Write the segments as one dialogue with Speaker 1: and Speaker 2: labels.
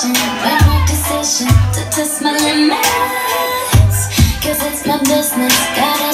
Speaker 1: right my decision to test my limits. Cause it's my business, gotta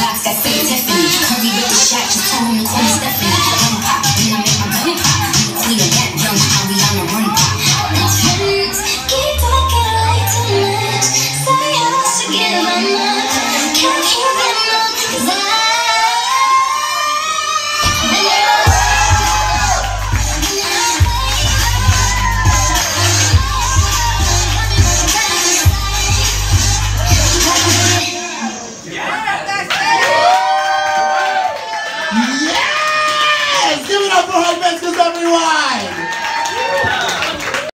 Speaker 1: box that say Tiffany. Why?